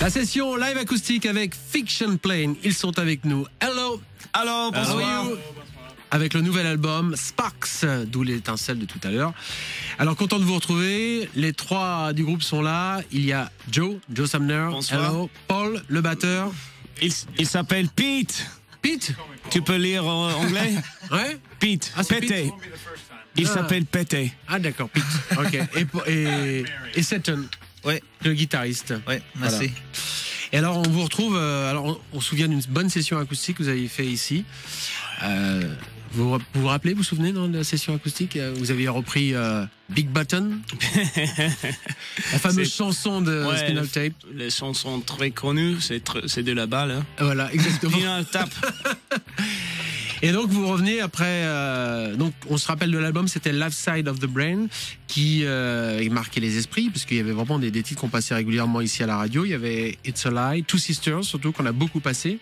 La session live acoustique avec Fiction Plane. Ils sont avec nous. Hello. Are you? Avec le nouvel album Sparks, d'où l'étincelle de tout à l'heure. Alors content de vous retrouver. Les trois du groupe sont là. Il y a Joe, Joe Sumner. Bonsoir. Hello. Paul, le batteur. Il, il s'appelle Pete. Pete? Tu peux lire en anglais? Ouais. Pete. Ah. Pete. Il Ah. s'appelle Pété. Ah d'accord, Pete. Ok. Et, et, et Seton, Ouais, le guitariste. ouais, merci. Voilà. Et alors, on vous retrouve. euh, alors, on, se souvient d'une bonne session acoustique que vous avez fait ici. Euh, vous vous vous rappelez, vous vous souvenez dans la session acoustique? Euh, Vous aviez repris euh, Big Button, la fameuse chanson de Ouais, Spinal Tape. Les chansons très connues, c'est tr- de la balle. Hein. Voilà, exactement. Viens, tape. Et donc vous revenez après. euh, donc on se rappelle de l'album, c'était Left Side of the Brain, qui euh, marquait les esprits, parce qu'il y avait vraiment des, des titres qu'on passait régulièrement ici à la radio. Il y avait It's a Lie, Two Sisters, surtout qu'on a beaucoup passé.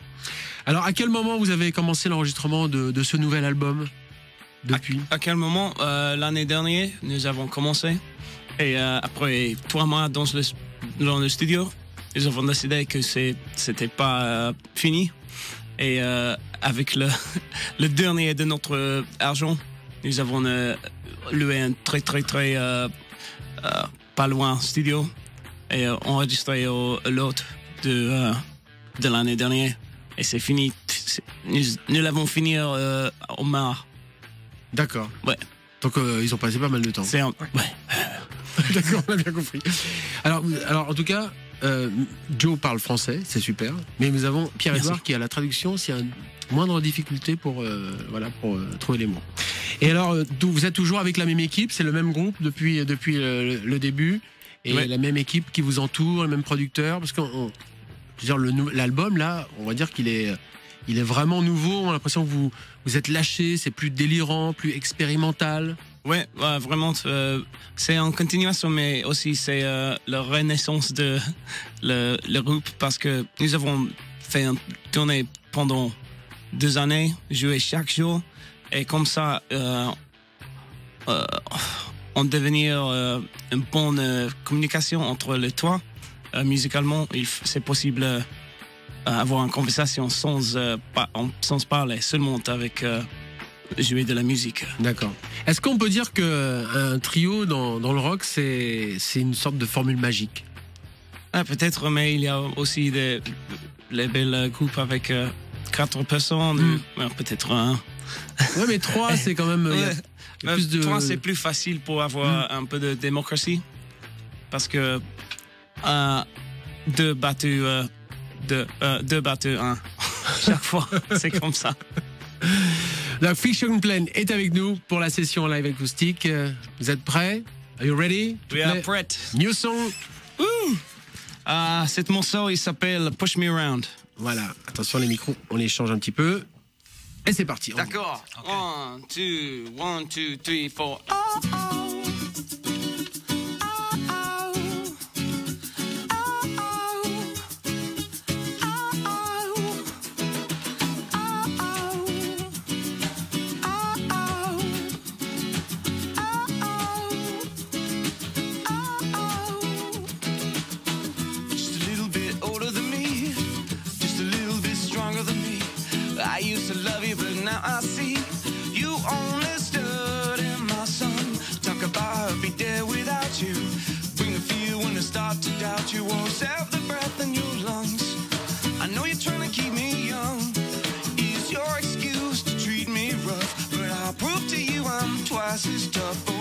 Alors à quel moment vous avez commencé l'enregistrement de, de ce nouvel album? Depuis? À quel moment euh, L'année dernière, nous avons commencé? Et euh, après trois mois dans le, dans le studio, nous avons décidé que c'était pas euh, fini. Et euh, avec le, le dernier de notre euh, argent, nous avons euh, loué un très très très euh, pas loin studio et enregistré au l'autre de, de l'année dernière. Et c'est fini. Nous, nous l'avons fini au mars. D'accord. Ouais. Donc ils ont passé pas mal de temps. C'est un- ouais. D'accord, on a bien compris. Alors, alors en tout cas, euh, Joe parle français, c'est super. Mais nous avons Pierre-Edouard qui a la traduction s'il y a une moindre difficulté pour, euh, voilà, pour euh, trouver les mots. Et alors, vous êtes toujours avec la même équipe, c'est le même groupe depuis, depuis le, le début, et Ouais. la même équipe qui vous entoure, le même producteur, parce nou- l'album là, on va dire qu'il est, il est vraiment nouveau. On a l'impression que vous, vous êtes lâché, c'est plus délirant, plus expérimental. Ouais, ouais, vraiment, euh, c'est en continuation, mais aussi c'est euh, la renaissance de le, groupe parce que nous avons fait une tournée pendant deux années, joué chaque jour, et comme ça, euh, euh, on devenir une bonne communication entre les trois. Musicalement, c'est possible avoir une conversation sans, sans parler, seulement avec jouer de la musique. D'accord. Est-ce qu'on peut dire que un trio dans, dans le rock, c'est une sorte de formule magique? Ah, peut-être, mais il y a aussi des les belles groupes avec euh, quatre personnes, Mm. Ouais, peut-être un. Ouais, mais trois, c'est quand même. il y a- Ouais. il y a Mais plus de. Toi, c'est plus facile pour avoir un peu de démocratie parce que euh, deux battus, euh, deux, euh, deux battus, un. Chaque fois, c'est comme ça. La Fiction Plaine est avec nous pour la session live acoustique. Vous êtes prêts? Are you ready? We are prêt. New song. Ah, cet morceau, il s'appelle Push Me Around. Voilà. Attention, les micros, on les change un petit peu. Et c'est parti. D'accord. 1, 2, 1, 2, 3, 4. is tough.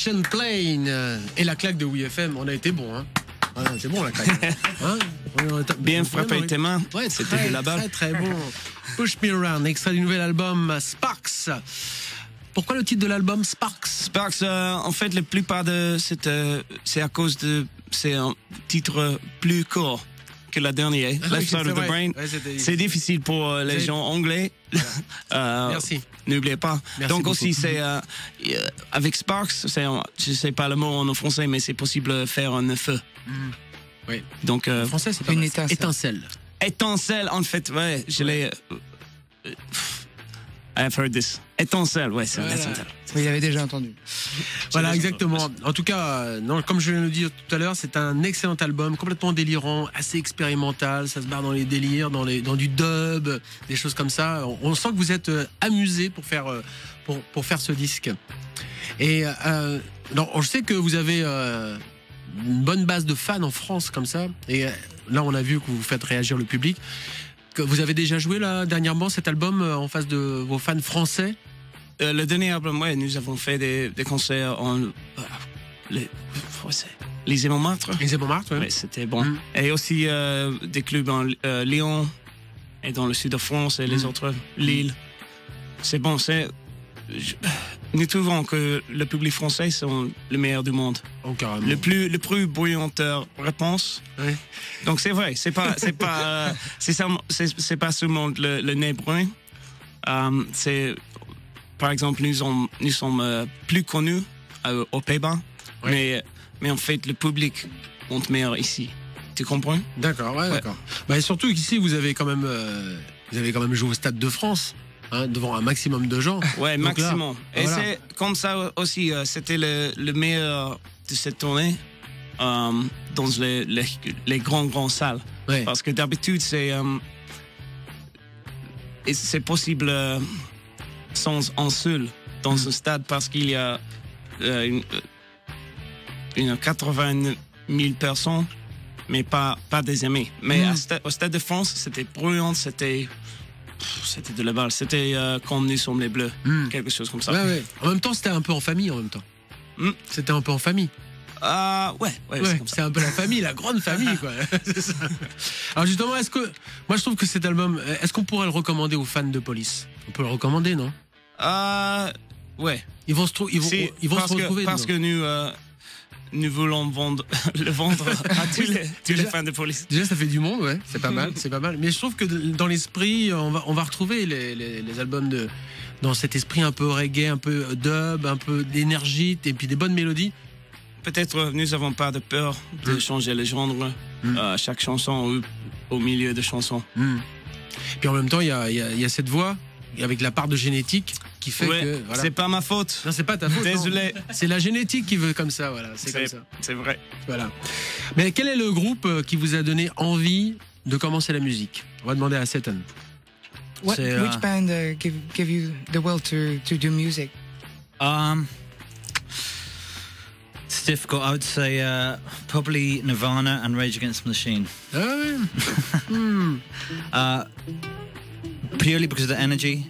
Fiction Plane et la claque de WFM. On a été bon, hein. Ah, c'est bon la claque. Hein? Bien frappé tes mains. Ouais, C'était très, de la balle. Très très bon. Push Me Around, extrait du nouvel album Sparks. Pourquoi le titre de l'album Sparks? Sparks, euh, en fait, la plupart de euh, c'est à cause de, c'est un titre plus court que la dernière, Ah Left Side of the. Brain. Ouais, c'est difficile pour euh, les gens anglais. Euh, Merci. N'oubliez pas. Merci Donc beaucoup. aussi, c'est euh, avec Sparks, je sais pas le mot en français, mais c'est possible de faire un feu. Oui. Donc euh, En français, c'est pas Une étincelle. Étincelle. étincelle, en fait, ouais, je l'ai. I've heard this. Étincelle, ouais, c'est Voilà. étincelle. Vous l'avez déjà entendu. Voilà, exactement. En tout cas, euh, non, comme je viens de le dire tout à l'heure, c'est un excellent album, complètement délirant, assez expérimental. Ça se barre dans les délires, dans, les, dans du dub, des choses comme ça. On, on sent que vous êtes euh, amusé pour faire, euh, pour, pour faire ce disque. Et euh, non, je sais que vous avez euh, une bonne base de fans en France comme ça. Et là, on a vu que vous faites réagir le public. Que vous avez déjà joué là dernièrement cet album euh, en face de vos fans français? Euh, le dernier album, ouais, nous avons fait des, des concerts en. euh, les, c'est- les Montmartre. Les Montmartre, ouais. Ouais, c'était bon. Mm. Et aussi euh, des clubs en euh, Lyon et dans le sud de France et les Mm. autres, Lille. C'est bon, c'est. je- Nous trouvons que le public français sont le meilleur du monde. Oh, carrément. Le plus, le plus bruyante réponse. Ouais. Donc c'est vrai, c'est pas, c'est pas, c'est pas seulement le, le nez brun. Euh, c'est, par exemple, nous sommes, nous sommes euh, plus connus euh, aux Pays-Bas, Ouais. mais, mais en fait le public compte meilleur ici. Tu comprends? D'accord, ouais, d'accord. Bah, et surtout qu'ici, vous avez quand même, euh, vous avez quand même joué au Stade de France, hein, devant un maximum de gens. Ouais, Donc là, maximum. Et voilà. c'est comme ça aussi, euh, c'était le, le meilleur de cette tournée euh, dans les, les, les grands, grands salles. Ouais. Parce que d'habitude, c'est euh, c'est possible euh, sans un seul dans ce stade parce qu'il y a une, une 80 000 personnes, mais pas, pas des amis. Mais Mm. sta- au Stade de France, c'était bruyant, c'était c'était de la balle. C'était euh, comme nous sommes les Bleus, Hmm. quelque chose comme ça. Ouais, ouais. En même temps, c'était un peu en famille en même temps. Hmm. C'était un peu en famille. Ah, ouais, ouais, Ouais, c'est un peu la famille, la grande famille, quoi. Ça. Alors justement, est-ce que, moi je trouve que cet album, est-ce qu'on pourrait le recommander aux fans de police? On peut le recommander, non? Ah, ouais. Ils vont se, ils vont, Si, ils vont se retrouver. Que, parce que nous, euh, nous voulons vendre, le vendre à tous les, tous les fans de police. Déjà, ça fait du monde, ouais. C'est pas mal, c'est pas mal. Mais je trouve que dans l'esprit, on va, on va retrouver les, les, les albums de, dans cet esprit un peu reggae, un peu dub, un peu d'énergie, et puis des bonnes mélodies. Peut-être euh, nous n'avons pas de peur de Mm. changer le genre Mm. à chaque chanson ou au milieu de chansons. Puis en même temps, il y a, il y a- il y a cette voix avec la part de génétique qui fait Ouais, que. Voilà. C'est pas ma faute. Non, c'est pas ta faute. non. Désolé. C'est la génétique qui veut comme ça, voilà. C'est comme C'est ça. c'est vrai. Voilà. Mais quel est le groupe euh, qui vous a donné envie de commencer la musique? On va demander à Seton. What, C'est, euh, which band uh, give, give you the will to, to do music? Um, it's difficult. I would say uh, probably Nirvana and Rage Against the Machine. Ah Hmm. Uh, purely because of the energy,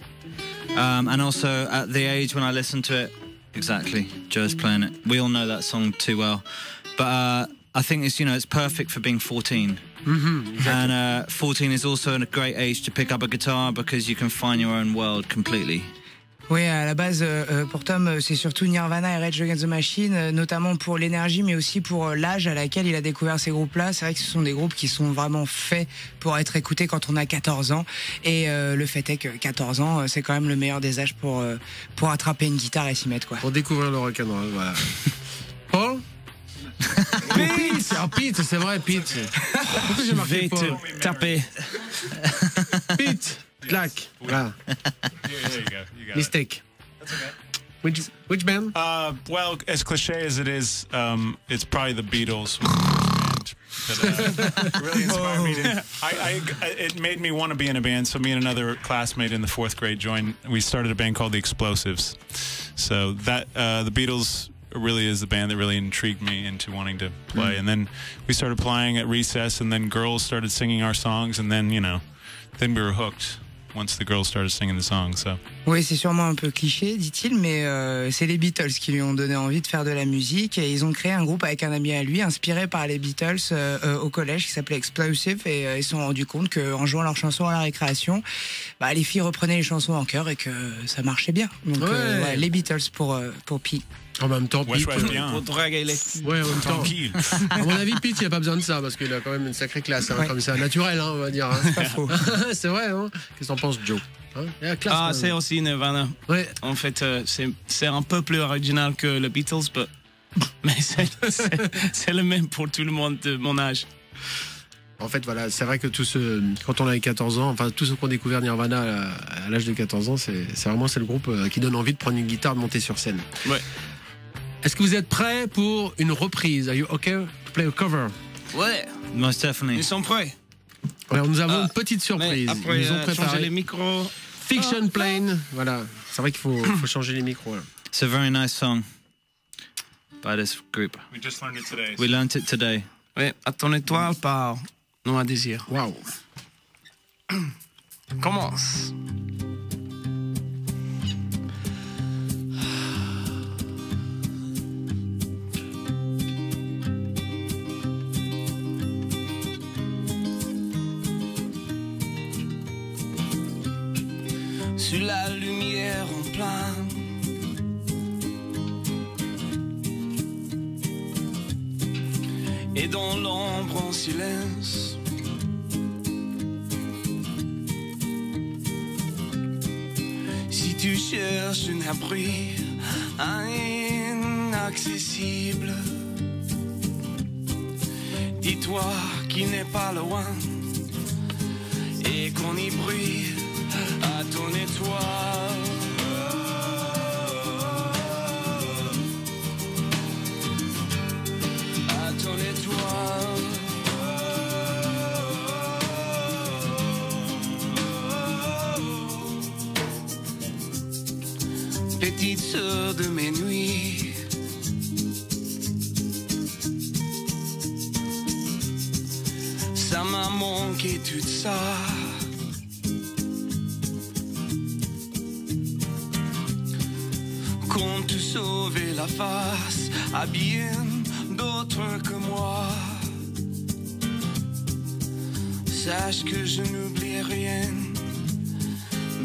um, and also at the age when I listened to it. Exactly, Joe's playing it. We all know that song too well, but uh, I think it's you know it's perfect for being 14. Mhm, And uh, 14 is also a great age to pick up a guitar because you can find your own world completely. Oui, à la base, euh, euh, pour Tom, euh, c'est surtout Nirvana et Rage Against the Machine, euh, notamment pour l'énergie, mais aussi pour l'âge à laquelle il a découvert ces groupes-là. C'est vrai que ce sont des groupes qui sont vraiment faits pour être écoutés quand on a 14 ans. Et euh, le fait est que 14 ans, euh, c'est quand même le meilleur des âges pour, euh, pour attraper une guitare et s'y mettre, quoi. Pour découvrir le rock'n'roll, voilà. Paul? Pete Ah, Pete, c'est vrai, Pete. Pourquoi j'ai marqué Paul taper. Pete Clac. Voilà. Yeah, there you go. You got it. Mistake. Which, which band Uh, well, as cliche as it is, um, it's probably the Beatles. was the first band that, uh, really inspired me to. I, I, it made me want to be in a band. So me and another classmate in the fourth grade joined. We started a band called the Explosives. So that uh, the Beatles really is the band that really intrigued me into wanting to play. And then we started playing at recess, and then girls started singing our songs, and then you know, then we were hooked. Once the girls started singing the song. So Oui, c'est sûrement un peu cliché, dit-il, mais euh, c'est les Beatles qui lui ont donné envie de faire de la musique et ils ont créé un groupe avec un ami à lui, inspiré par les Beatles euh, euh, au collège, qui s'appelait Explosive, et euh, ils se sont rendus compte qu'en jouant leurs chansons à la récréation, bah, les filles reprenaient les chansons en chœur et que ça marchait bien. Donc euh, Ouais. ouais, les Beatles pour euh, pour Pi. En même temps, Pete, euh, bien. Pour draguer les ouais, en même temps. Tranquille. À mon avis, Pete, il a pas besoin de ça parce qu'il a quand même une sacrée classe, hein, Ouais. comme ça, naturel, hein, on va dire. hein. Pas faux. c'est vrai, hein Qu'est-ce que t'en penses, Joe? Hein? A la classe, Ah, c'est aussi Nirvana. Ouais. En fait, euh, c'est c'est un peu plus original que les Beatles, but- mais c'est- c'est c'est le même pour tout le monde de mon âge. En fait, voilà, c'est vrai que tous ceux, quand on avait 14 ans, enfin, tous ceux qui ont découvert Nirvana à, à l'âge de 14 ans, c'est c'est vraiment c'est le groupe euh, qui donne envie de prendre une guitare, de monter sur scène. Ouais. Est-ce que vous êtes prêts pour une reprise? Are you okay to play a cover? Ouais, Most definitely. ils sont prêts. Alors, nous avons Ah, une petite surprise. Après, Ils nous ont euh, changer préparé les micros. Fiction Plane. Voilà, c'est vrai qu'il faut, faut changer les micros. là. It's a very nice song by this group. We just learned it today. We learnt it today. Ouais, à ton étoile par Noir Désir. Waouh. Commence. Si tu cherches un abri inaccessible, dis-toi qu'il n'est pas loin et qu'on y brille à ton étoile. De mes nuits. Ça m'a manqué tout ça. Qu'on te sauver la face à bien d'autres que moi? Sache que je n'oublie rien,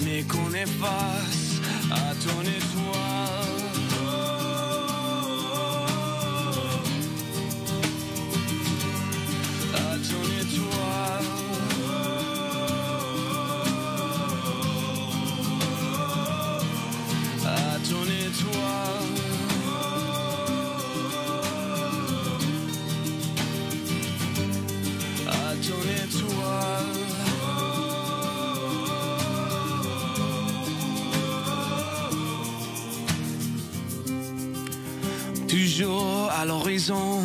mais qu'on efface à ton étoile. À l'horizon.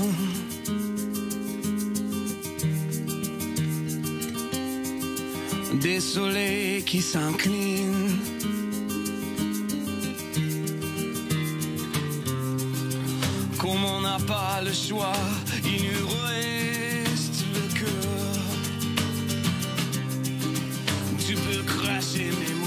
Des soleils qui s'inclinent. Comme on n'a pas le choix, il nous reste le cœur. Tu peux cracher mes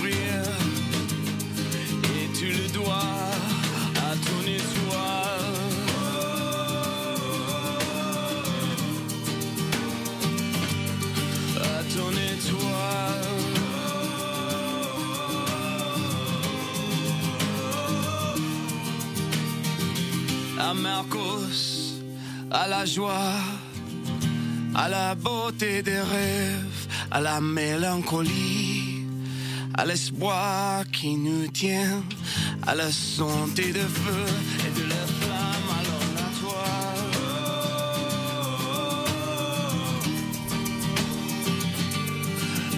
À à la joie, à la beauté des rêves, à la mélancolie, à l'espoir qui nous tient, à la santé de feu et de la flamme, alors la toile.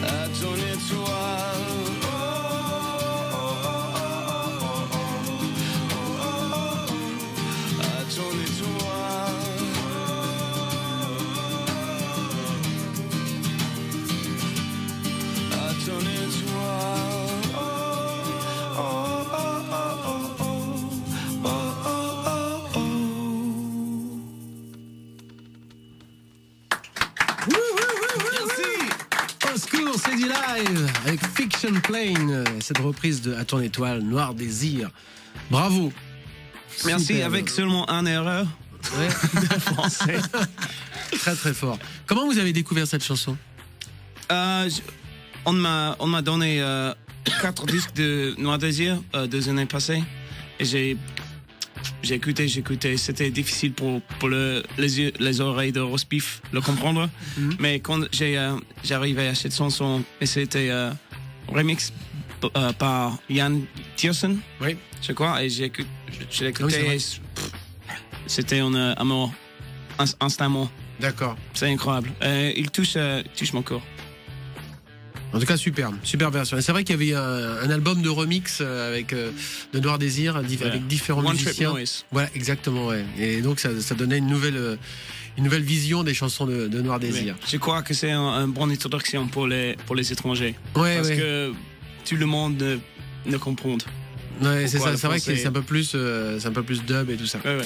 À ton. Euh, cette reprise de À ton étoile, Noir Désir. Bravo. Merci avec seulement un erreur Ouais, français. très très fort. Comment vous avez découvert cette chanson? Euh, on m'a on m'a donné euh, quatre disques de Noir Désir euh, deux années passées et j'ai j'ai écouté j'ai écouté c'était difficile pour pour le, les yeux les oreilles de Rospif le comprendre mais quand j'ai euh, j'arrivais à cette chanson et c'était euh, remix euh, par Jan Tiersen Oui. je crois et j'ai écouté Ah oui, c'était un euh, amour ins- instamment D'accord. c'est incroyable Euh, il touche euh, touche mon corps En tout cas, superbe, superbe version. C'est vrai qu'il y avait un, un album de remix euh, avec euh, de Noir Désir avec différents One Trip musiciens. Noise Voilà, exactement, ouais. Et donc ça, ça donnait une nouvelle, euh, une nouvelle vision des chansons de, de Noir Désir. Oui. Je crois que c'est un, un bonne introduction pour les, pour les étrangers. Ouais, parce ouais. que tout le monde ne, ne comprend. Ouais, c'est ça. C'est vrai que c'est un peu plus, euh, c'est un peu plus dub et tout ça. Ouais, ouais.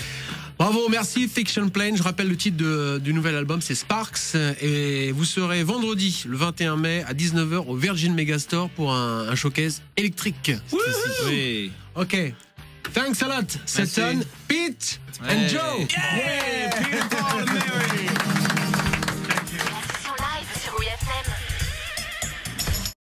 Bravo, merci Fiction Plane. Je rappelle le titre de- du nouvel album, c'est Sparks. Et vous serez vendredi, le 21 mai, à 19h au Virgin Megastore pour un, un showcase électrique. Oui. Ok. Thanks a lot, Seton, Pete and. Joe. Session live sur